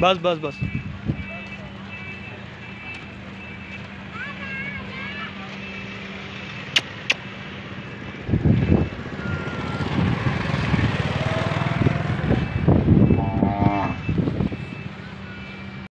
बस बस बस।